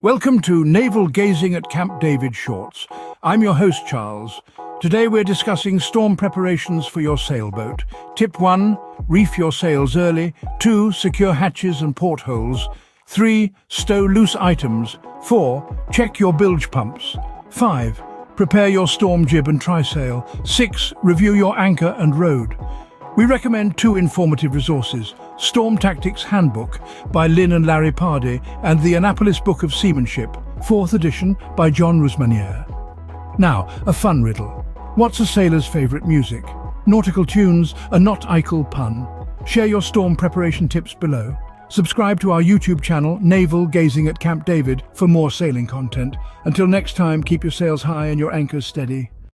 Welcome to Naval Gazing at Camp David Shorts. I'm your host, Charles. Today we're discussing storm preparations for your sailboat. Tip 1. Reef your sails early. 2. Secure hatches and portholes. 3. Stow loose items. 4. Check your bilge pumps. 5. Prepare your storm jib and trysail. 6. Review your anchor and rode. We recommend two informative resources, Storm Tactics Handbook by Lin and Larry Pardey and the Annapolis Book of Seamanship, 4th edition by John Rousmaniere. Now, a fun riddle. What's a sailor's favourite music? Nautical tunes, a not Eichel pun. Share your storm preparation tips below. Subscribe to our YouTube channel, Naval Gazing at Camp David, for more sailing content. Until next time, keep your sails high and your anchors steady.